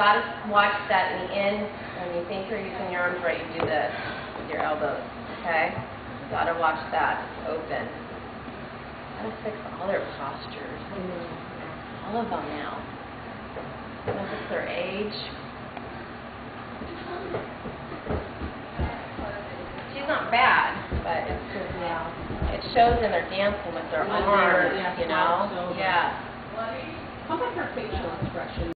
gotta watch that in the end, when you think you're using your arms right, you do this with your elbows, okay? You Gotta watch that open. Gotta fix all their postures, mm-hmm. all of them now. Notice their age. She's not bad, but it's just, yeah, it shows in their dancing with their arms, you know? Yeah. How about her facial expression?